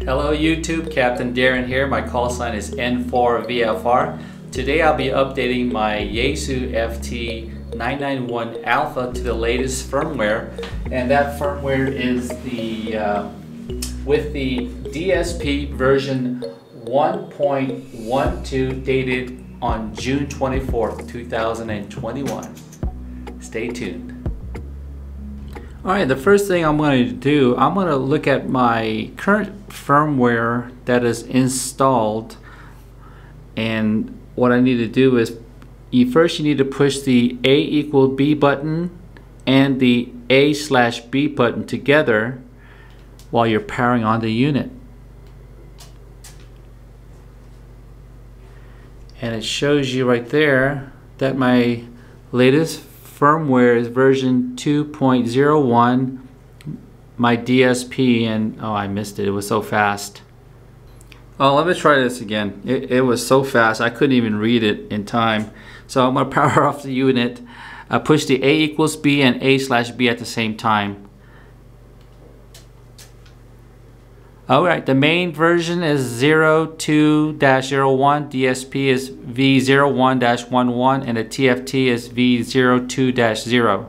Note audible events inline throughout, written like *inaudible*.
Hello YouTube, Captain Darren here. My call sign is N4VFR. Today I'll be updating my Yaesu FT991 Alpha to the latest firmware and that firmware is the uh, with the DSP version 1.12 dated on June 24th, 2021. Stay tuned. Alright, the first thing I'm going to do, I'm going to look at my current firmware that is installed and what I need to do is you first you need to push the A equal B button and the A slash B button together while you're powering on the unit. And it shows you right there that my latest firmware is version 2.01 my DSP and oh I missed it. It was so fast. Oh let me try this again. It, it was so fast I couldn't even read it in time. So I'm gonna *laughs* power off the unit. Uh, push the A equals B and A slash B at the same time Alright, the main version is 02-01, DSP is V01-11, and the TFT is V02-0.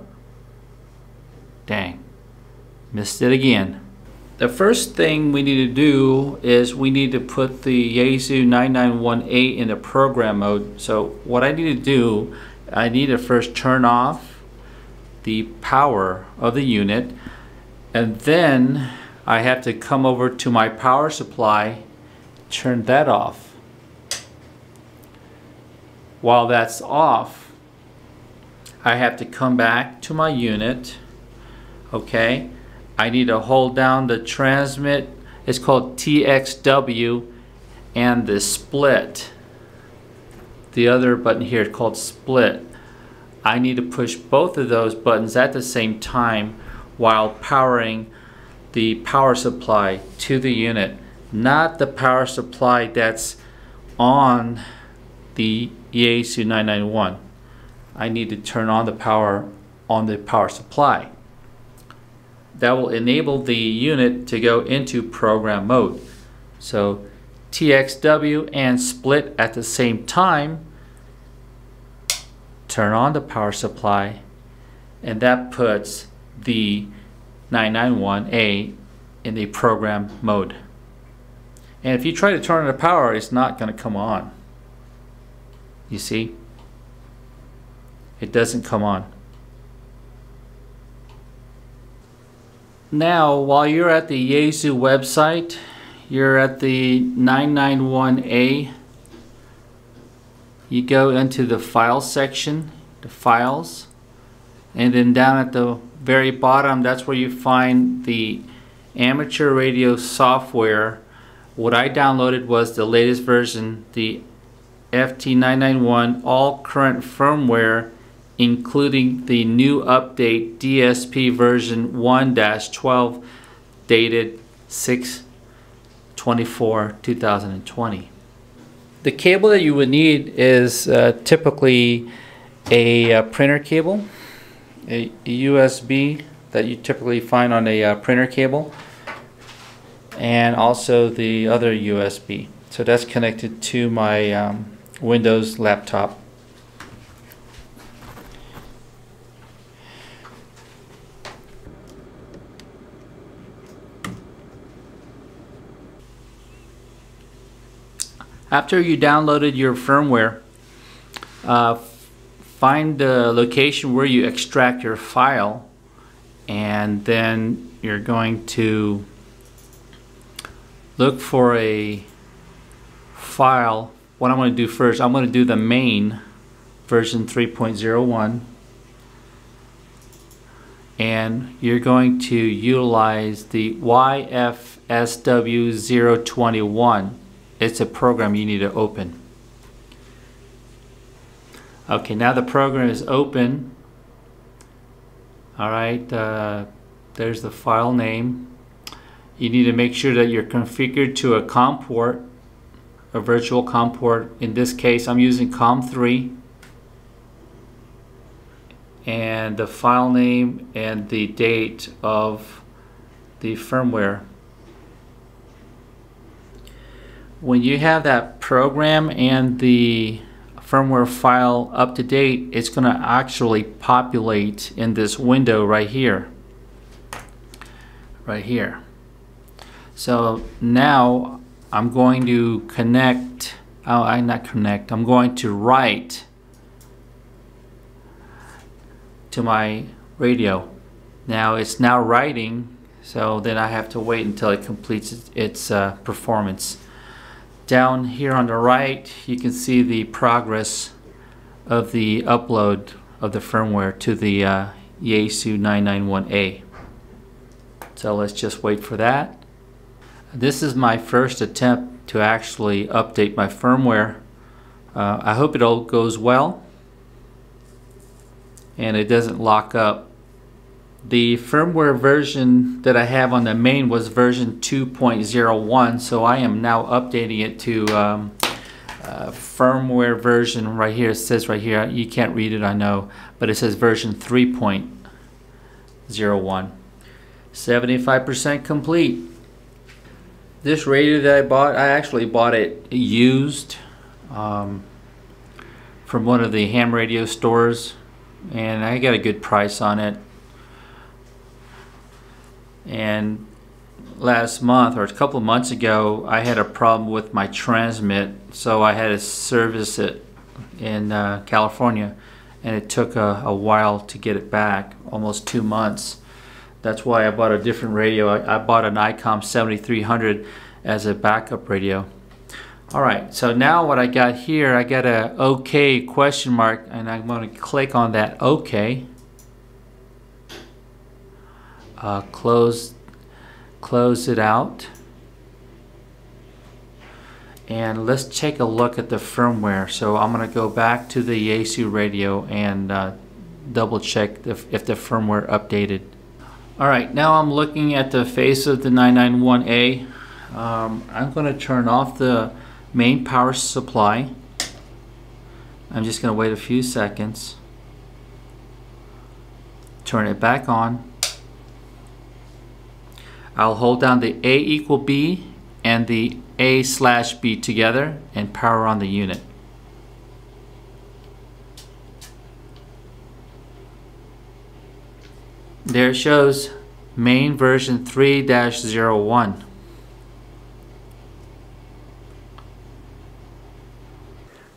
Dang, missed it again. The first thing we need to do is we need to put the Yaesu 991A in the program mode. So what I need to do, I need to first turn off the power of the unit and then I have to come over to my power supply, turn that off. While that's off, I have to come back to my unit, okay? I need to hold down the transmit, it's called TXW, and the split. The other button here is called split. I need to push both of those buttons at the same time while powering the power supply to the unit, not the power supply that's on the Yaesu 991. I need to turn on the power on the power supply. That will enable the unit to go into program mode. So TXW and split at the same time, turn on the power supply, and that puts the 991A in the program mode. And if you try to turn on the power, it's not going to come on. You see? It doesn't come on. Now, while you're at the Yaesu website, you're at the 991A. You go into the file section, the files, and then down at the very bottom, that's where you find the amateur radio software. What I downloaded was the latest version, the FT991 all current firmware including the new update DSP version 1-12 dated 6-24-2020. The cable that you would need is uh, typically a, uh, printer cable a USB that you typically find on a uh, printer cable and also the other USB. So that's connected to my um, Windows laptop. After you downloaded your firmware, uh, find the location where you extract your file and then you're going to look for a file. What I'm going to do first I'm going to do the main version 3.01 and you're going to utilize the YFSW021 it's a program you need to open Okay, now the program is open. All right, uh, there's the file name. You need to make sure that you're configured to a COM port, a virtual COM port. In this case, I'm using COM3. And the file name and the date of the firmware. when you have that program and the firmware file up to date, it's going to actually populate in this window right here. Right here. So now I'm going to connect, oh, I not connect, I'm going to write to my radio. Now it's now writing, so then I have to wait until it completes its uh, performance. Down here on the right, you can see the progress of the upload of the firmware to the uh, Yaesu 991A. So let's just wait for that. This is my first attempt to actually update my firmware. Uh, I hope it all goes well and it doesn't lock up. The firmware version that I have on the main was version 2.01 so I am now updating it to um, uh, firmware version right here. It says right here you can't read it I know but it says version 3.01 75% complete. This radio that I bought I actually bought it used um, from one of the ham radio stores and I got a good price on it and last month or a couple of months ago I had a problem with my transmit so I had to service it in uh, California and it took a, a, while to get it back almost two months. That's why I bought a different radio. I, I bought an ICOM 7300 as a backup radio. Alright, so now what I got here, I got a OK question mark and I'm going to click on that OK. Uh, close, close it out. And let's take a look at the firmware. So I'm going to go back to the Yaesu radio and uh, double check if, if the firmware updated. Alright, now I'm looking at the face of the 991A. Um, I'm going to turn off the main power supply. I'm just going to wait a few seconds. Turn it back on. I'll hold down the A equal B and the A slash B together and power on the unit. There it shows main version 3-01.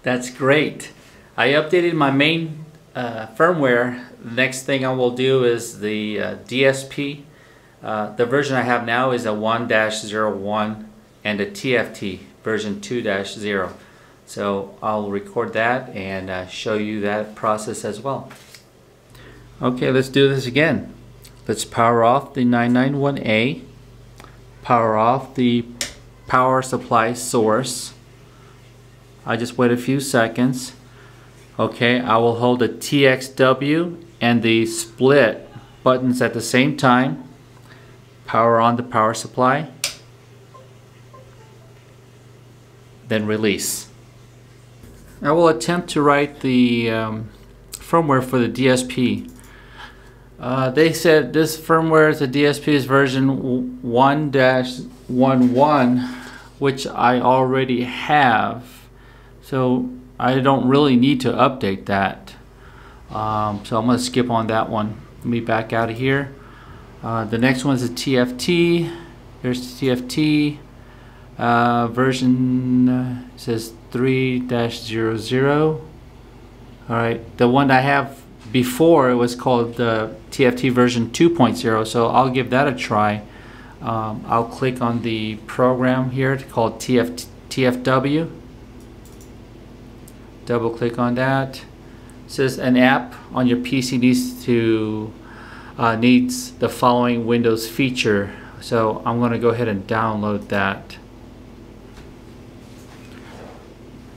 That's great. I updated my main uh, firmware. Next thing I will do is the uh, DSP. Uh, the version I have now is a 1-01 and a TFT version 2-0. So I'll record that and uh, show you that process as well. Okay, let's do this again. Let's power off the 991A, power off the power supply source, I just wait a few seconds. Okay, I will hold the TXW and the split buttons at the same time. Power on the power supply. Then release. I will attempt to write the um, firmware for the DSP. Uh, they said this firmware is the DSP is version 1-11 which I already have so I don't really need to update that. Um, so I'm going to skip on that one. Let me back out of here. Uh, the next one is a TFT. Here's TFT. Uh, version says 3-00. Alright, the one I have before it was called the TFT version 2.0 so I'll give that a try. Um, I'll click on the program here called TF TFW double click on that. It says an app on your PC needs to uh, needs the following Windows feature. So I'm going to go ahead and download that.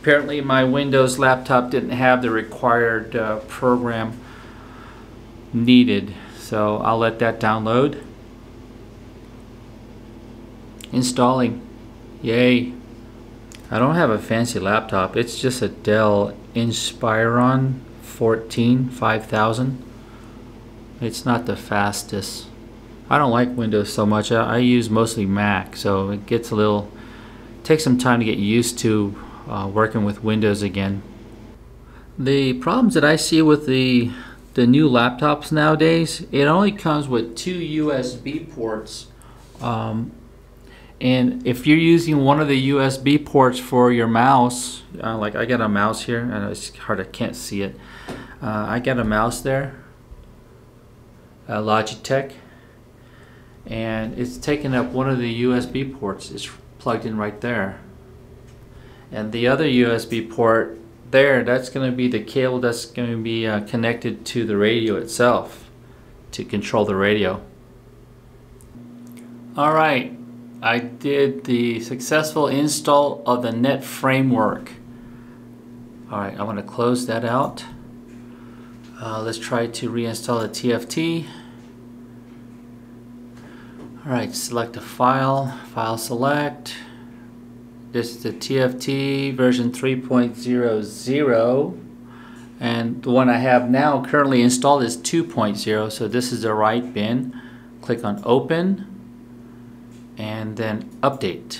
Apparently my Windows laptop didn't have the required uh, program needed. So I'll let that download. Installing. Yay. I don't have a fancy laptop. It's just a Dell Inspiron 14 5000. It's not the fastest. I don't like Windows so much. I, I use mostly Mac, so it gets a little takes some time to get used to uh, working with Windows again. The problems that I see with the the new laptops nowadays, it only comes with two USB ports. Um, and if you're using one of the USB ports for your mouse, uh, like I got a mouse here, and it's hard, I can't see it. Uh, I got a mouse there, a Logitech, and it's taking up one of the USB ports. It's plugged in right there. And the other USB port there, that's going to be the cable that's going to be uh, connected to the radio itself to control the radio. All right, I did the successful install of the Net Framework. All right, I'm going to close that out. Uh, let's try to reinstall the TFT. All right, select a file, file select. This is the TFT version 3.00 and the one I have now currently installed is 2.0 so this is the right bin. Click on open and then update.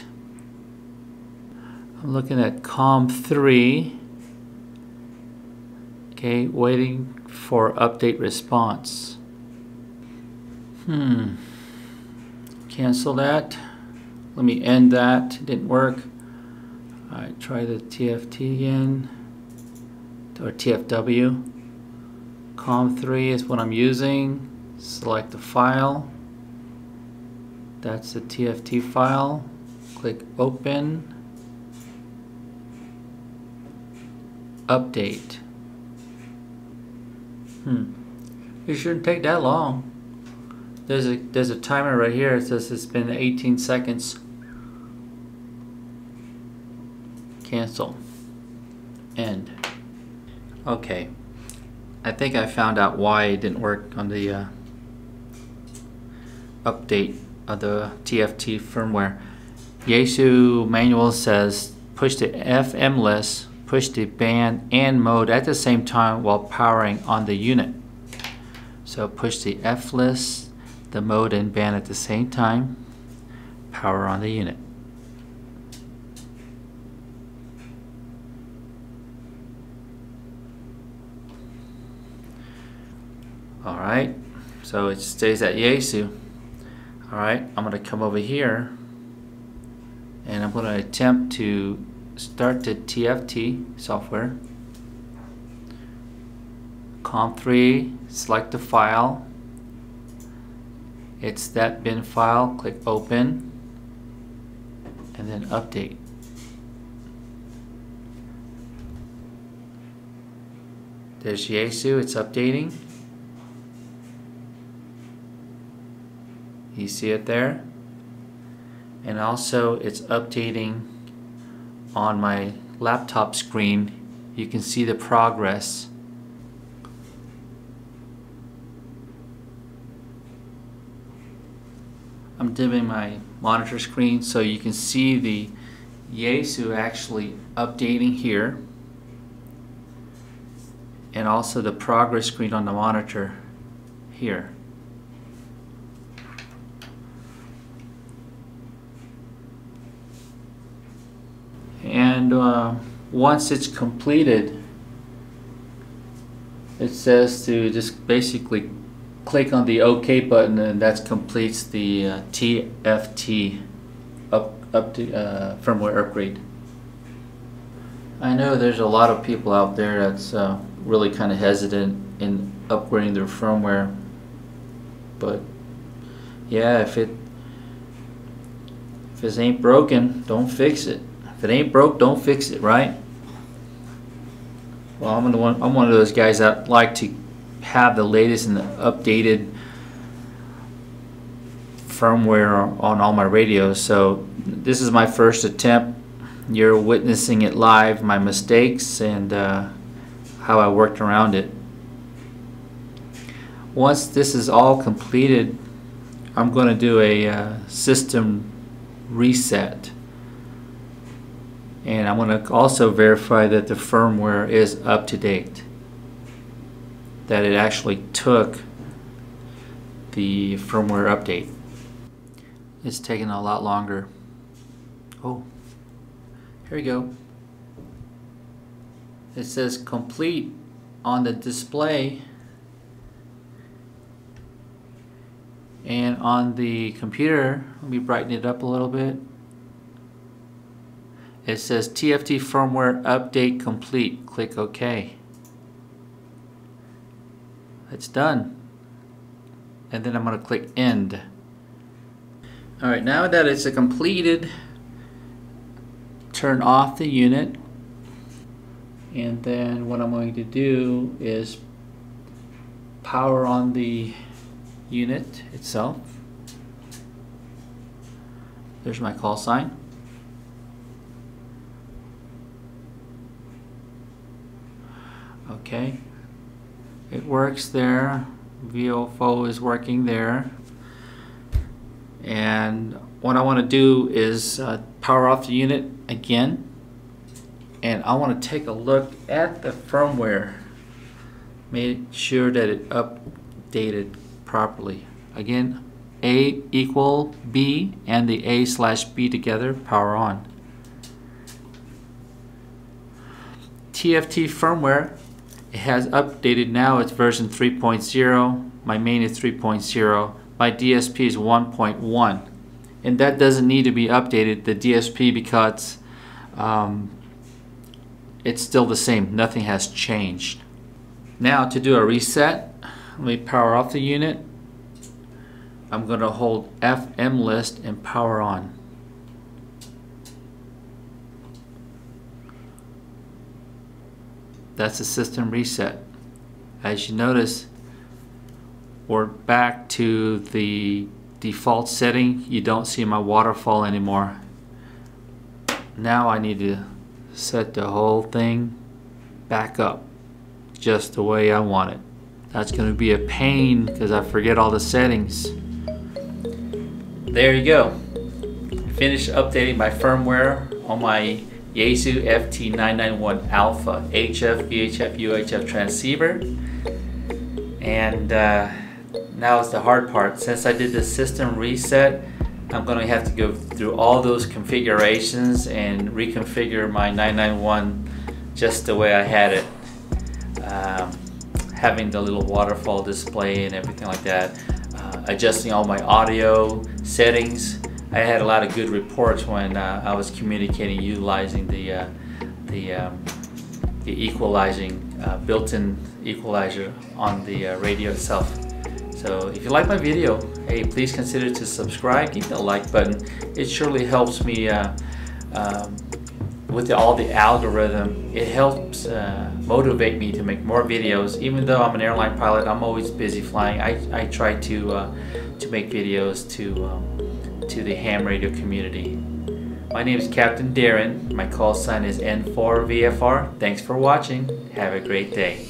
I'm looking at COM3 okay waiting for update response. Hmm cancel that. Let me end that. It didn't work. Alright, try the TFT again. Or TFW. COM3 is what I'm using. Select the file. That's the TFT file. Click open. Update. Hmm. It shouldn't take that long. There's a there's a timer right here. It says it's been 18 seconds. Cancel. End. Okay. I think I found out why it didn't work on the uh, update of the TFT firmware. Yaesu manual says push the FM list, push the band and mode at the same time while powering on the unit. So push the F list the mode and band at the same time, power on the unit. Alright, so it stays at Yaesu. Alright, I'm going to come over here and I'm going to attempt to start the TFT software. COM3, select the file, it's that bin file, click open, and then update. There's Yaesu, it's updating. You see it there? And also it's updating on my laptop screen. You can see the progress I'm dimming my monitor screen so you can see the Yaesu actually updating here and also the progress screen on the monitor here. And uh, once it's completed, it says to just basically click on the OK button and that completes the uh, TFT up, up to, uh, firmware upgrade. I know there's a lot of people out there that's uh, really kind of hesitant in upgrading their firmware but yeah if it if it ain't broken don't fix it if it ain't broke don't fix it right well I'm, one, I'm one of those guys that like to have the latest and the updated firmware on all my radios. So this is my first attempt. You're witnessing it live, my mistakes and uh, how I worked around it. Once this is all completed, I'm going to do a uh, system reset. And I'm going to also verify that the firmware is up to date that it actually took the firmware update. It's taken a lot longer. Oh, Here we go. It says complete on the display and on the computer let me brighten it up a little bit it says TFT firmware update complete click OK it's done and then I'm going to click end alright now that it's completed turn off the unit and then what I'm going to do is power on the unit itself. There's my call sign. Okay, it works there. VFO is working there. And what I want to do is uh, power off the unit again. And I want to take a look at the firmware. Make sure that it updated properly. Again, A equal B and the A slash B together, power on. TFT firmware, it has updated now, it's version 3.0. My main is 3.0. My DSP is 1.1. And that doesn't need to be updated, the DSP, because um, it's still the same. Nothing has changed. Now to do a reset, let me power off the unit. I'm going to hold FM list and power on. That's a system reset. As you notice, we're back to the default setting. You don't see my waterfall anymore. Now I need to set the whole thing back up just the way I want it. That's going to be a pain because I forget all the settings. There you go. Finished updating my firmware on my Yaesu FT991 Alpha HF, VHF, UHF transceiver. And uh, now it's the hard part. Since I did the system reset, I'm going to have to go through all those configurations and reconfigure my 991 just the way I had it. Um, having the little waterfall display and everything like that, uh, adjusting all my audio settings. I had a lot of good reports when uh, I was communicating utilizing the uh, the, um, the equalizing uh, built-in equalizer on the uh, radio itself. So if you like my video, hey, please consider to subscribe, give me a like button. It surely helps me uh, um, with the, all the algorithm, it helps uh, motivate me to make more videos. Even though I'm an airline pilot, I'm always busy flying. I, I try to to make videos to um, to the ham radio community. My name is Captain Darren. My call sign is N4VFR. Thanks for watching. Have a great day.